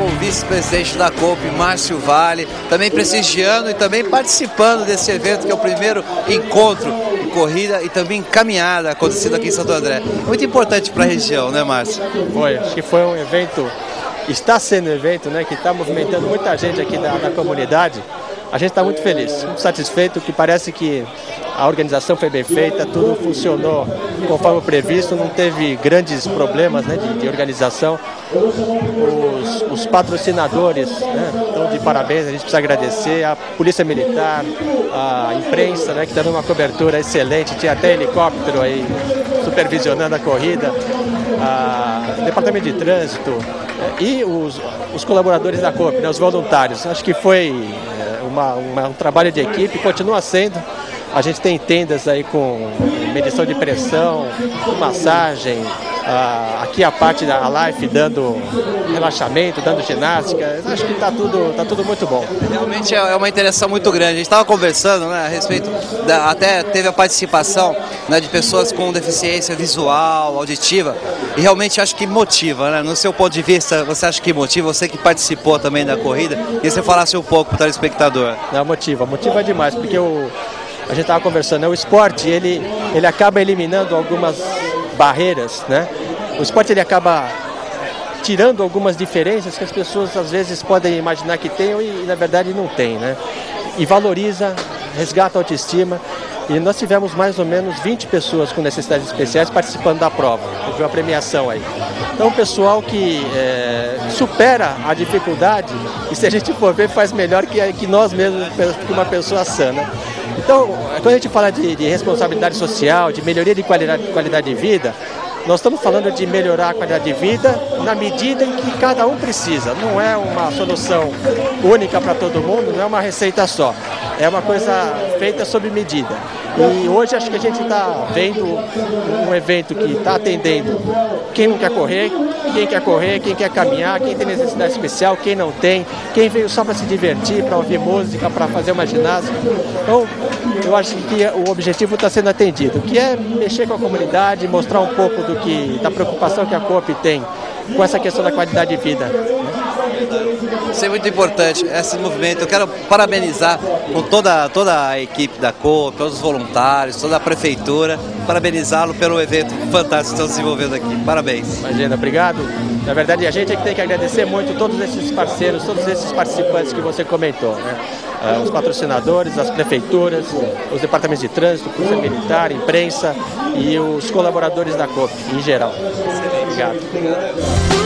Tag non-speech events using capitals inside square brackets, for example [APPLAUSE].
com o vice-presidente da COP, Márcio Vale, também prestigiando e também participando desse evento que é o primeiro encontro de corrida e também caminhada acontecido aqui em Santo André. Muito importante para a região, né, Márcio? Foi, acho que foi um evento, está sendo um evento, né, que está movimentando muita gente aqui da, da comunidade. A gente está muito feliz, muito satisfeito, que parece que a organização foi bem feita, tudo funcionou conforme previsto, não teve grandes problemas né, de, de organização. Os, os patrocinadores né, estão de parabéns, a gente precisa agradecer, a Polícia Militar, a imprensa, né, que está dando uma cobertura excelente, tinha até helicóptero aí supervisionando a corrida, Departamento de Trânsito eh, e os, os colaboradores da COP, né, os voluntários. Acho que foi eh, uma, uma, um trabalho de equipe, continua sendo. A gente tem tendas aí com medição de pressão, massagem, ah, aqui a parte da Life dando relaxamento, dando ginástica. Acho que está tudo, tá tudo muito bom. Realmente é uma interação muito grande. A gente estava conversando né, a respeito, da, até teve a participação né, de pessoas com deficiência visual, auditiva, e realmente acho que motiva, né? No seu ponto de vista, você acha que motiva? Você que participou também da corrida, e você falasse um pouco para o telespectador. Não, motiva, motiva demais, porque o a gente estava conversando, né? o esporte ele, ele acaba eliminando algumas barreiras, né? O esporte ele acaba tirando algumas diferenças que as pessoas às vezes podem imaginar que tem e na verdade não tem, né? E valoriza, resgata a autoestima. E nós tivemos mais ou menos 20 pessoas com necessidades especiais participando da prova. Teve uma premiação aí. Então, um pessoal que é, supera a dificuldade [LAUGHS] e, se a gente for ver, faz melhor que, que nós mesmos, que uma pessoa sã. Então, quando a gente fala de, de responsabilidade social, de melhoria de qualidade, qualidade de vida, nós estamos falando de melhorar a qualidade de vida na medida em que cada um precisa. Não é uma solução única para todo mundo, não é uma receita só. É uma coisa feita sob medida. E hoje acho que a gente está vendo um evento que está atendendo quem não quer correr, quem quer correr, quem quer caminhar, quem tem necessidade especial, quem não tem, quem veio só para se divertir, para ouvir música, para fazer uma ginástica. Então, eu acho que o objetivo está sendo atendido, que é mexer com a comunidade, mostrar um pouco do que, da preocupação que a COP tem com essa questão da qualidade de vida. Isso é muito importante, esse movimento. Eu quero parabenizar com toda, toda a equipe da COP, todos os voluntários, toda a prefeitura, parabenizá-lo pelo evento fantástico que estão desenvolvendo aqui. Parabéns. Imagina, obrigado. Na verdade, a gente é que tem que agradecer muito todos esses parceiros, todos esses participantes que você comentou. Né? Uh, os patrocinadores, as prefeituras, os departamentos de trânsito, Polícia Militar, imprensa e os colaboradores da COP em geral. Obrigado.